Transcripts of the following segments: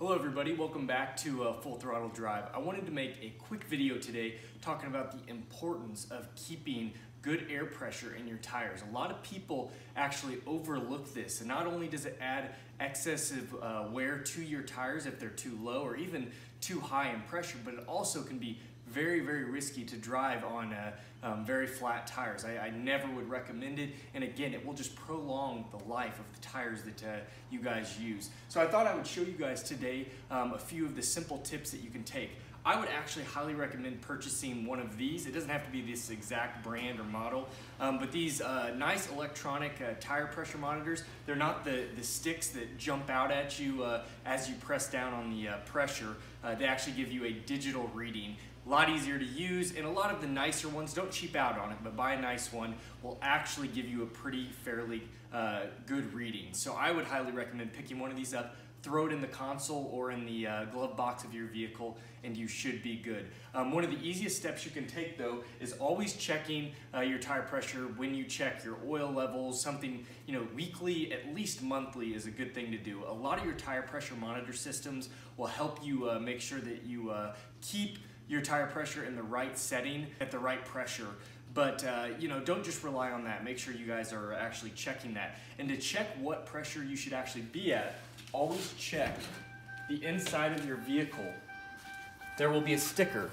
Hello everybody, welcome back to uh, Full Throttle Drive. I wanted to make a quick video today talking about the importance of keeping good air pressure in your tires. A lot of people actually overlook this and not only does it add excessive uh, wear to your tires if they're too low or even too high in pressure, but it also can be very, very risky to drive on uh, um, very flat tires. I, I, never would recommend it. And again, it will just prolong the life of the tires that uh, you guys use. So I thought I would show you guys today um, a few of the simple tips that you can take. I would actually highly recommend purchasing one of these. It doesn't have to be this exact brand or model, um, but these uh, nice electronic uh, tire pressure monitors, they're not the, the sticks that jump out at you uh, as you press down on the uh, pressure. Uh, they actually give you a digital reading a lot easier to use, and a lot of the nicer ones, don't cheap out on it, but buy a nice one, will actually give you a pretty fairly uh, good reading. So I would highly recommend picking one of these up, throw it in the console or in the uh, glove box of your vehicle, and you should be good. Um, one of the easiest steps you can take though is always checking uh, your tire pressure when you check your oil levels, something, you know, weekly, at least monthly is a good thing to do. A lot of your tire pressure monitor systems will help you uh, make sure that you uh, keep your tire pressure in the right setting at the right pressure. But uh, you know, don't just rely on that. Make sure you guys are actually checking that. And to check what pressure you should actually be at, always check the inside of your vehicle. There will be a sticker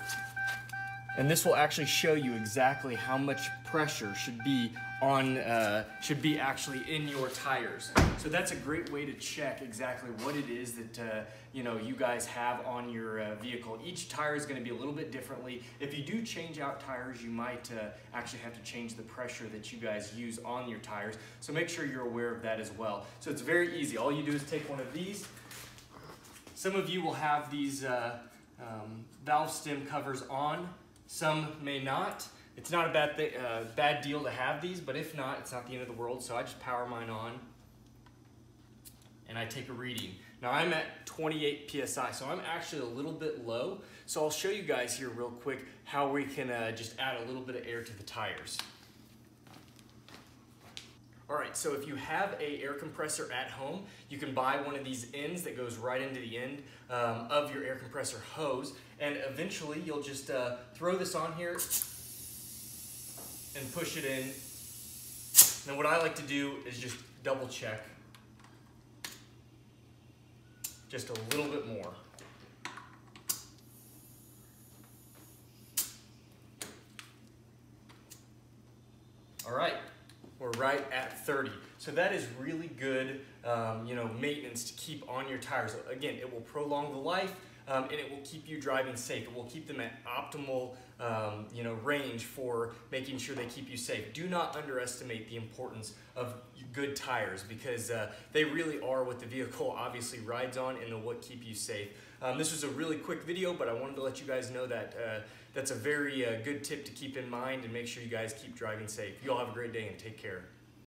and this will actually show you exactly how much pressure should be on uh, should be actually in your tires. So that's a great way to check exactly what it is that uh, you know you guys have on your uh, vehicle. Each tire is going to be a little bit differently. If you do change out tires, you might uh, actually have to change the pressure that you guys use on your tires. So make sure you're aware of that as well. So it's very easy. All you do is take one of these. Some of you will have these uh, um, valve stem covers on some may not. It's not a bad, uh, bad deal to have these, but if not, it's not the end of the world. So I just power mine on and I take a reading. Now I'm at 28 PSI, so I'm actually a little bit low. So I'll show you guys here real quick how we can uh, just add a little bit of air to the tires. All right, so if you have a air compressor at home, you can buy one of these ends that goes right into the end um, of your air compressor hose, and eventually you'll just uh, throw this on here and push it in. And what I like to do is just double check just a little bit more. All right, right at 30. So that is really good, um, you know, maintenance to keep on your tires. Again, it will prolong the life um, and it will keep you driving safe. It will keep them at optimal, um, you know, range for making sure they keep you safe. Do not underestimate the importance of good tires because uh, they really are what the vehicle obviously rides on and what keep you safe. Um, this was a really quick video, but I wanted to let you guys know that uh, that's a very uh, good tip to keep in mind and make sure you guys keep driving safe. You all have a great day and take care.